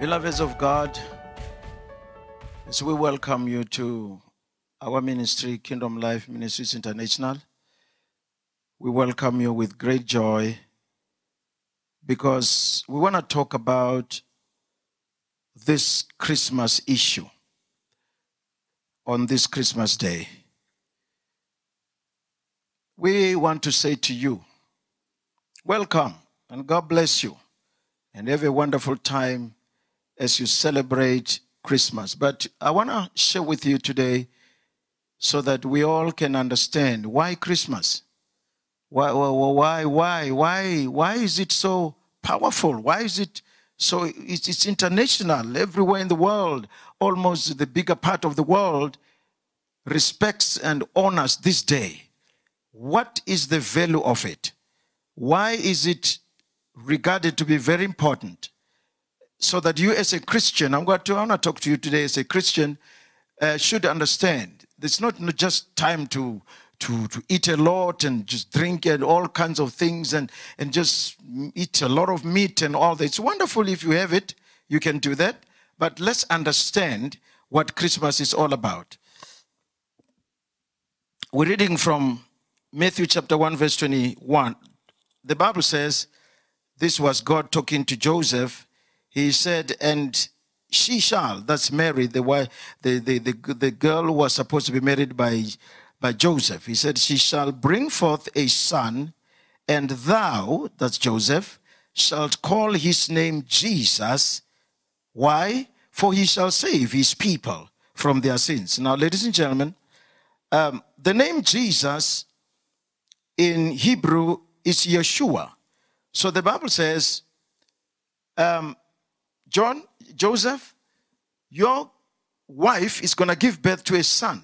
Beloveds of God, as we welcome you to our ministry, Kingdom Life Ministries International, we welcome you with great joy because we want to talk about this Christmas issue on this Christmas day. We want to say to you, welcome and God bless you and have a wonderful time as you celebrate Christmas. But I want to share with you today so that we all can understand why Christmas? Why, why, why, why, why is it so powerful? Why is it so? It's, it's international. Everywhere in the world, almost the bigger part of the world, respects and honors this day. What is the value of it? Why is it regarded to be very important? So that you as a Christian, I'm going to, I want to talk to you today as a Christian, uh, should understand. It's not just time to, to, to eat a lot and just drink and all kinds of things and, and just eat a lot of meat and all that. It's wonderful if you have it, you can do that. But let's understand what Christmas is all about. We're reading from Matthew chapter 1, verse 21. The Bible says, This was God talking to Joseph he said, and she shall, that's Mary, the, wife, the, the, the, the girl who was supposed to be married by, by Joseph. He said, she shall bring forth a son, and thou, that's Joseph, shalt call his name Jesus. Why? For he shall save his people from their sins. Now, ladies and gentlemen, um, the name Jesus in Hebrew is Yeshua. So the Bible says, um, John, Joseph, your wife is going to give birth to a son.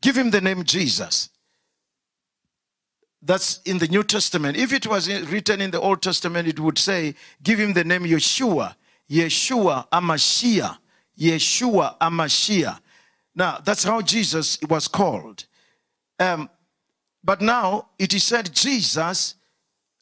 Give him the name Jesus. That's in the New Testament. If it was written in the Old Testament, it would say, give him the name Yeshua. Yeshua Amashia. Yeshua Amashia. Now, that's how Jesus was called. Um, but now it is said Jesus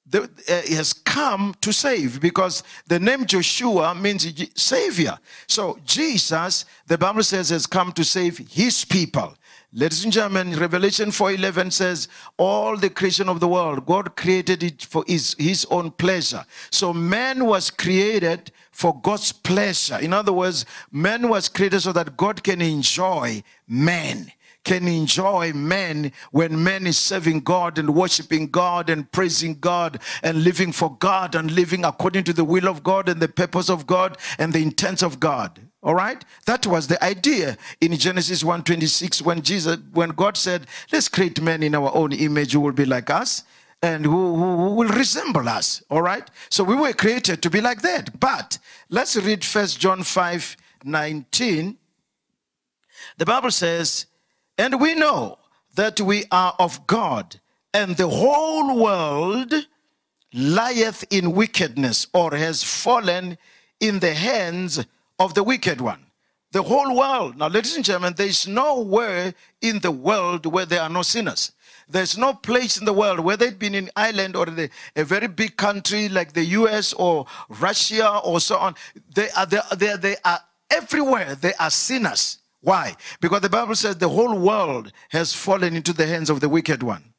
the, uh, has come to save because the name Joshua means savior. So Jesus, the Bible says, has come to save his people. Ladies and gentlemen, Revelation 4:11 says, "All the creation of the world, God created it for his, his own pleasure." So man was created for God's pleasure. In other words, man was created so that God can enjoy man can enjoy men when men is serving God and worshiping God and praising God and living for God and living according to the will of God and the purpose of God and the intents of God. All right? That was the idea in Genesis 1:26 when Jesus when God said, "Let's create men in our own image who will be like us." and who, who, will resemble us. All right? So we were created to be like that. But let's read First John 5 19. The Bible says, and we know that we are of God, and the whole world lieth in wickedness or has fallen in the hands of the wicked one. The whole world. Now, ladies and gentlemen, there is nowhere in the world where there are no sinners. There's no place in the world, whether it be in an island or the, a very big country like the US or Russia or so on, they are, they, they, they are everywhere. They are sinners. Why? Because the Bible says the whole world has fallen into the hands of the wicked one.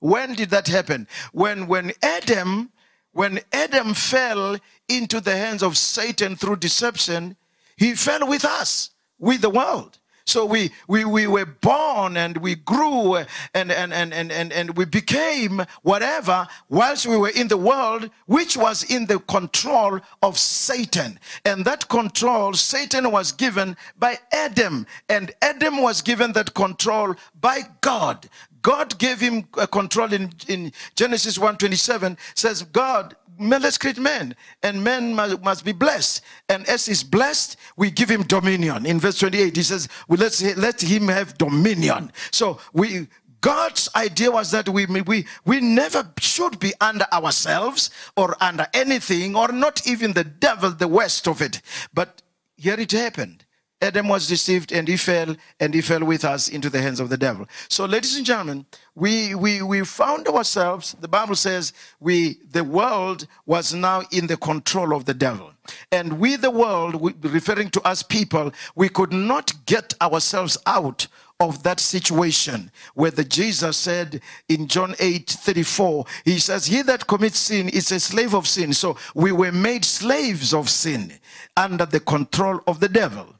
When did that happen? When when Adam when Adam fell into the hands of Satan through deception, he fell with us, with the world. So we, we, we were born and we grew and, and, and, and, and, and we became whatever whilst we were in the world, which was in the control of Satan. And that control, Satan was given by Adam. And Adam was given that control by God. God gave him a control in, in Genesis 1:27 says God let's create man and man must, must, be blessed and as he's blessed we give him dominion in verse 28 he says well, let's let him have dominion so we God's idea was that we, we, we never should be under ourselves or under anything or not even the devil, the worst of it. But here it happened. Adam was deceived and he fell and he fell with us into the hands of the devil. So ladies and gentlemen, we, we, we found ourselves, the Bible says we, the world was now in the control of the devil. And we, the world, referring to us people, we could not get ourselves out of that situation where the Jesus said in John 8 34, he says, He that commits sin is a slave of sin. So we were made slaves of sin under the control of the devil.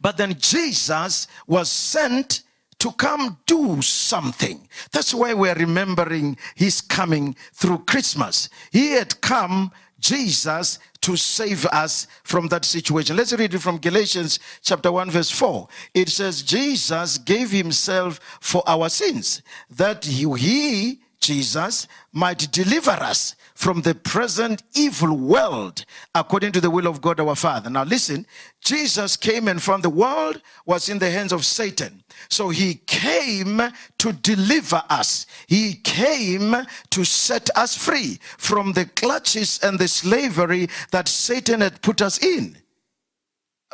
But then Jesus was sent to come do something. That's why we're remembering his coming through Christmas. He had come, Jesus, to save us from that situation. Let's read it from Galatians chapter 1, verse 4. It says, Jesus gave himself for our sins, that he, he Jesus, might deliver us from the present evil world according to the will of God our Father. Now listen, Jesus came and found the world was in the hands of Satan. So he came to deliver us. He came to set us free from the clutches and the slavery that Satan had put us in.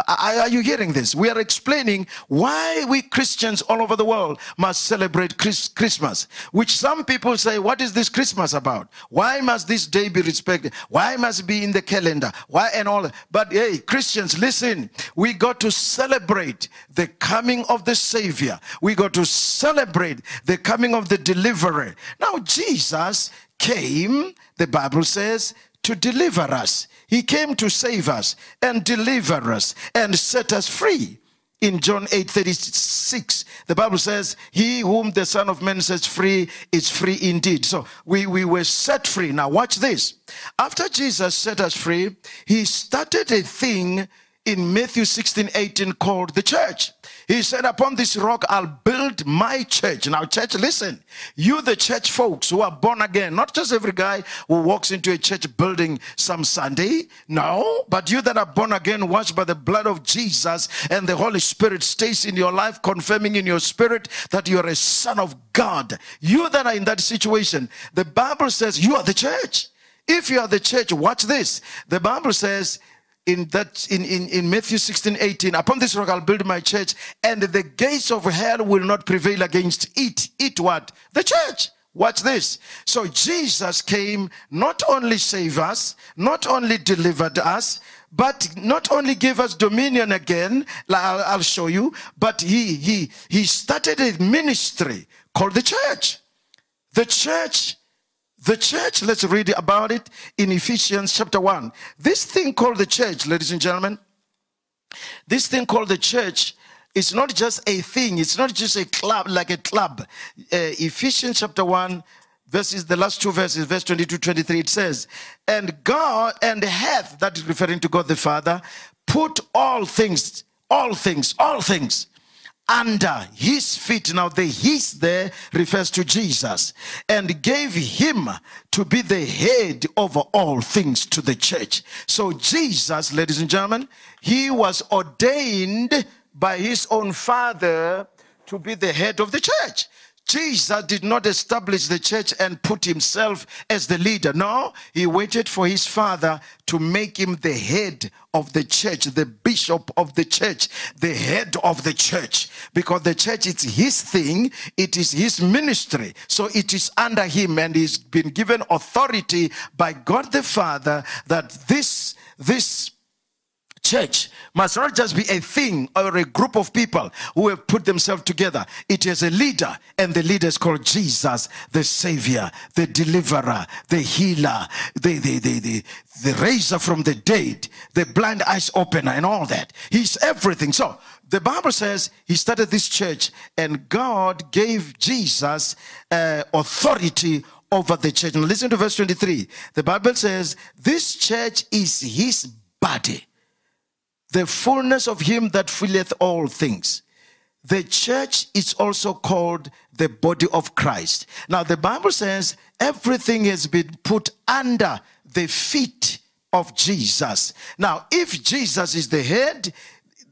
Are you hearing this? We are explaining why we Christians all over the world must celebrate Chris- Christmas, which some people say, What is this Christmas about? Why must this day be respected? Why must it be in the calendar? Why and all? But hey, Christians, listen, we got to celebrate the coming of the Savior, we got to celebrate the coming of the deliverer. Now, Jesus came, the Bible says, to deliver us. He came to save us and deliver us and set us free. In John 8 36, the Bible says, He whom the Son of Man sets free is free indeed. So we, we were set free. Now, watch this. After Jesus set us free, He started a thing in Matthew 16 18 called the church. He said, Upon this rock I'll build my church. Now, church, listen. You, the church folks who are born again, not just every guy who walks into a church building some Sunday. No, but you that are born again, washed by the blood of Jesus, and the Holy Spirit stays in your life, confirming in your spirit that you're a son of God. You that are in that situation, the Bible says you are the church. If you are the church, watch this. The Bible says, in that in, in, in Matthew 16, 18, upon this rock I'll build my church, and the gates of hell will not prevail against it. It what? The church. Watch this. So Jesus came not only save us, not only delivered us, but not only gave us dominion again, like I'll, I'll show you, but he he he started a ministry called the church. The church the church, let's read about it in Ephesians chapter 1. This thing called the church, ladies and gentlemen, this thing called the church is not just a thing, it's not just a club, like a club. Uh, Ephesians chapter 1, verses, the last two verses, verse 22 23, it says, And God and hath, that is referring to God the Father, put all things, all things, all things under his feet. Now, the his there refers to Jesus and gave him to be the head over all things to the church. So, Jesus, ladies and gentlemen, he was ordained by his own father to be the head of the church. Jesus did not establish the church and put himself as the leader. No, he waited for his father to make him the head of the church, the bishop of the church, the head of the church. Because the church is his thing, it is his ministry. So it is under him, and he's been given authority by God the Father that this, this church must not just be a thing or a group of people who have put themselves together. It is a leader, and the leader is called Jesus, the Savior, the Deliverer, the Healer, the, the, the, the, the raiser from the dead, the blind eyes opener, and all that. He's everything. So the Bible says he started this church, and God gave Jesus uh, authority over the church. Now listen to verse 23. The Bible says, This church is his body the fullness of him that filleth all things. The church is also called the body of Christ. Now, the Bible says everything has been put under the feet of Jesus. Now, if Jesus is the head,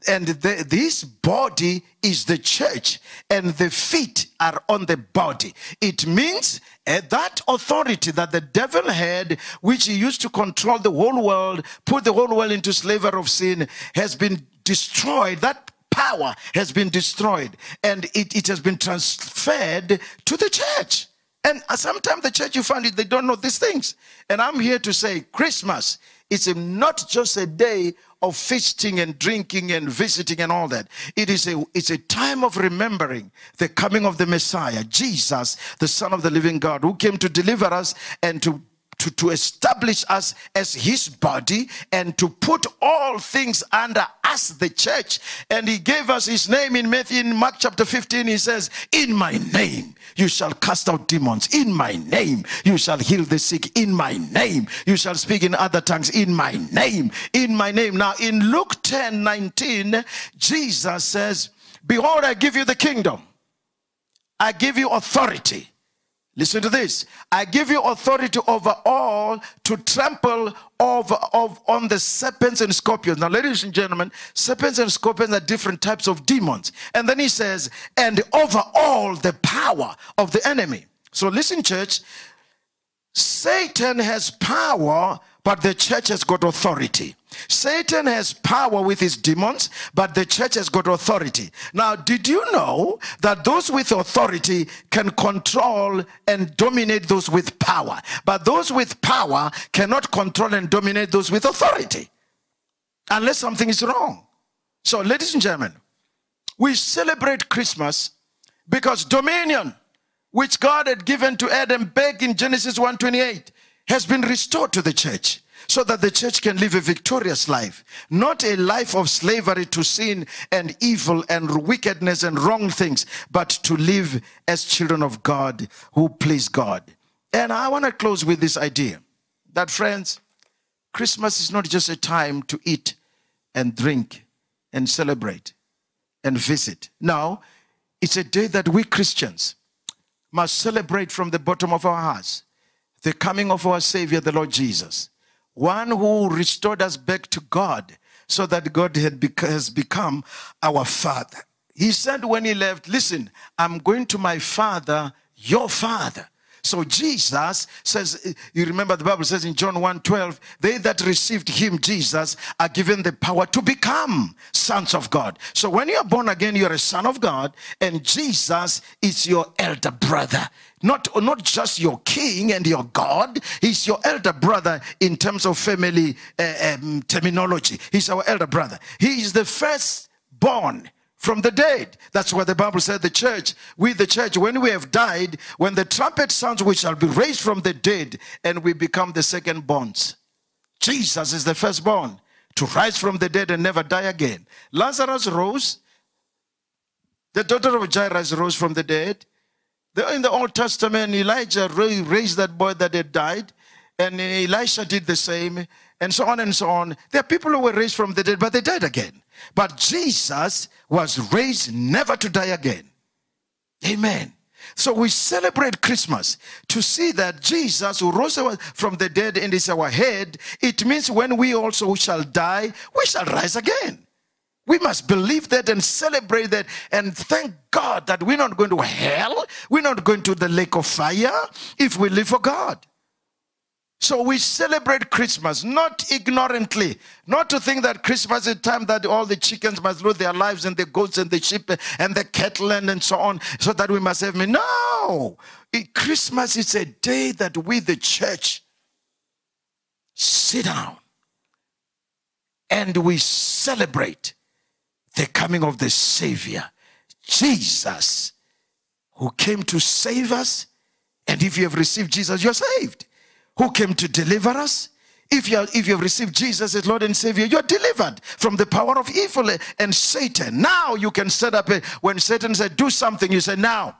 and the, this body is the church, and the feet are on the body. It means uh, that authority that the devil had, which he used to control the whole world, put the whole world into slavery of sin, has been destroyed. That power has been destroyed, and it, it has been transferred to the church. And sometimes the church, you find it, they don't know these things. And I'm here to say Christmas is not just a day of feasting and drinking and visiting and all that. It is a, it's a time of remembering the coming of the Messiah, Jesus, the Son of the living God, who came to deliver us and to to, to establish us as his body and to put all things under us, the church. And he gave us his name in Matthew, in Mark chapter 15. He says, In my name you shall cast out demons. In my name you shall heal the sick. In my name you shall speak in other tongues. In my name. In my name. Now in Luke 10 19, Jesus says, Behold, I give you the kingdom. I give you authority Listen to this. I give you authority over all to trample over, of, on the serpents and scorpions. Now, ladies and gentlemen, serpents and scorpions are different types of demons. And then he says, and over all the power of the enemy. So listen, church. Satan has power, but the church has got authority. Satan has power with his demons, but the church has got authority. Now, did you know that those with authority can control and dominate those with power? But those with power cannot control and dominate those with authority unless something is wrong. So, ladies and gentlemen, we celebrate Christmas because dominion, which God had given to Adam back in Genesis 1:28, has been restored to the church so that the church can live a victorious life, not a life of slavery to sin and evil and wickedness and wrong things, but to live as children of God who please God. And I want to close with this idea that, friends, Christmas is not just a time to eat and drink and celebrate and visit. No, it's a day that we Christians must celebrate from the bottom of our hearts the coming of our Savior, the Lord Jesus one who restored us back to God so that God had has become our Father. He said when he left, Listen, I'm going to my Father, your Father. So Jesus says, you remember the Bible says in John 1 12, they that received him, Jesus, are given the power to become sons of God. So when you're born again, you're a son of God, and Jesus is your elder brother not, not just your king and your God, he's your elder brother in terms of family uh, um, terminology. He's our elder brother. He is the first born from the dead. That's what the Bible said. The church, we the church, when we have died, when the trumpet sounds, we shall be raised from the dead and we become the second borns. Jesus is the firstborn to rise from the dead and never die again. Lazarus rose. The daughter of Jairus rose from the dead. In the Old Testament, Elijah raised that boy that had died, and Elisha did the same, and so on and so on. There are people who were raised from the dead, but they died again. But Jesus was raised never to die again. Amen. So we celebrate Christmas to see that Jesus, who rose from the dead and is our head, it means when we also shall die, we shall rise again. We must believe that and celebrate that and thank God that we're not going to hell. We're not going to the lake of fire if we live for God. So we celebrate Christmas, not ignorantly, not to think that Christmas is a time that all the chickens must lose their lives and the goats and the sheep and the cattle and, and so on, so that we must have me. No! Christmas is a day that we, the church, sit down and we celebrate the coming of the Savior, Jesus, who came to save us. And if you have received Jesus, you're saved. Who came to deliver us? If you, are, if you have received Jesus as Lord and Savior, you're delivered from the power of evil and Satan. Now you can set up a, when Satan said, do something, you say, now.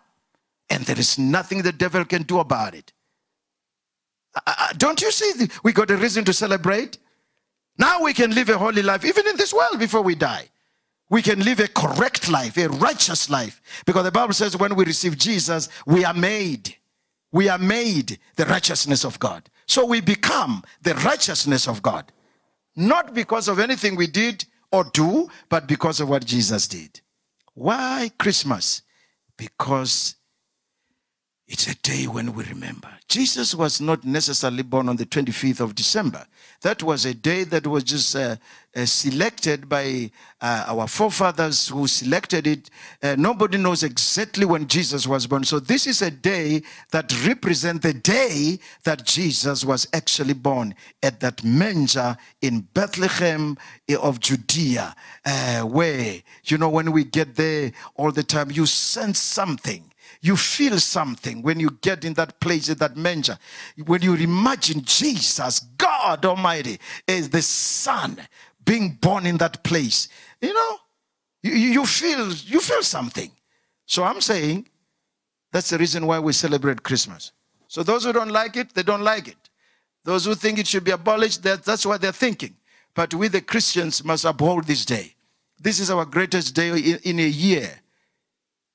And there is nothing the devil can do about it. Uh, uh don't you see? We got a reason to celebrate. Now we can live a holy life, even in this world, before we die we can live a correct life, a righteous life. Because the Bible says when we receive Jesus, we are made. We are made the righteousness of God. So we become the righteousness of God. Not because of anything we did or do, but because of what Jesus did. Why Christmas? Because It's a day when we remember. Jesus was not necessarily born on the 25th of December. That was a day that was just uh, uh, selected by uh, our forefathers who selected it. Uh, nobody knows exactly when Jesus was born. So this is a day that represents the day that Jesus was actually born at that manger in Bethlehem eh, of Judea, uh, where, you know, when we get there all the time, you sense something you feel something when you get in that place, in that manger. When you imagine Jesus, God Almighty, is the Son being born in that place. You know, you, you feel you feel something. So I'm saying that's the reason why we celebrate Christmas. So those who don't like it, they don't like it. Those who think it should be abolished, that, that's what they're thinking. But we, the Christians, must uphold this day. This is our greatest day in, in a year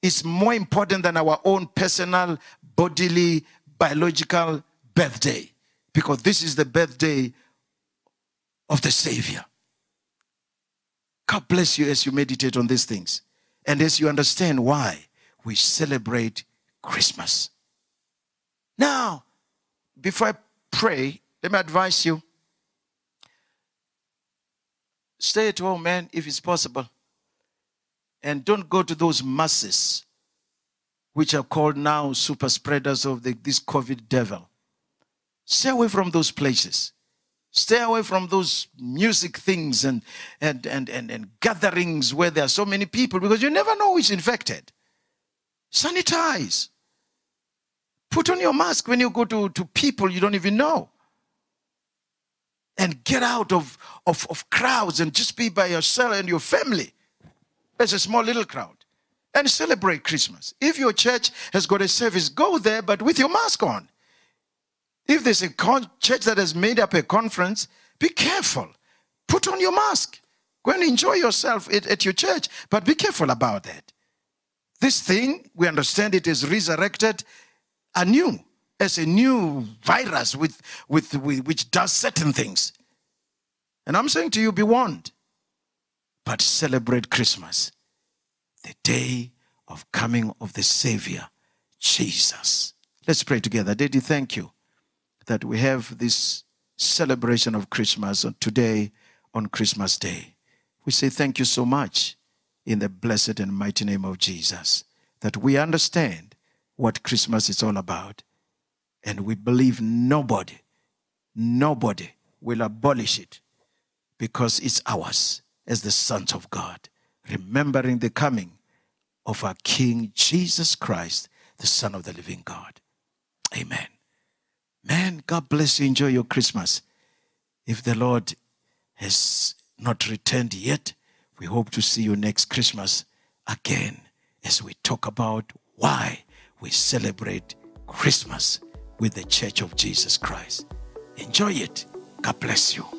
is more important than our own personal, bodily, biological birthday. Because this is the birthday of the Savior. God bless you as you meditate on these things and as you understand why we celebrate Christmas. Now, before I pray, let me advise you stay at home, man, if it's possible. And don't go to those masses, which are called now super spreaders of the, this COVID devil. Stay away from those places. Stay away from those music things and, and, and, and, and gatherings where there are so many people because you never know who's infected. Sanitize. Put on your mask when you go to, to people you don't even know. And get out of, of, of crowds and just be by yourself and your family as a small little crowd and celebrate Christmas. If your church has got a service, go there, but with your mask on. If there's a church that has made up a conference, be careful. Put on your mask. Go and enjoy yourself at, at your church, but be careful about that. This thing, we understand it is resurrected anew as a new virus with, with, with, which does certain things. And I'm saying to you, be warned but celebrate Christmas, the day of coming of the Savior, Jesus. Let's pray together. Daddy, thank you that we have this celebration of Christmas today on Christmas Day. We say thank you so much in the blessed and mighty name of Jesus that we understand what Christmas is all about. And we believe nobody, nobody will abolish it because it's ours as the sons of God, remembering the coming of our King Jesus Christ, the Son of the living God. Amen. Man, God bless you. Enjoy your Christmas. If the Lord has not returned yet, we hope to see you next Christmas again as we talk about why we celebrate Christmas with the Church of Jesus Christ. Enjoy it. God bless you.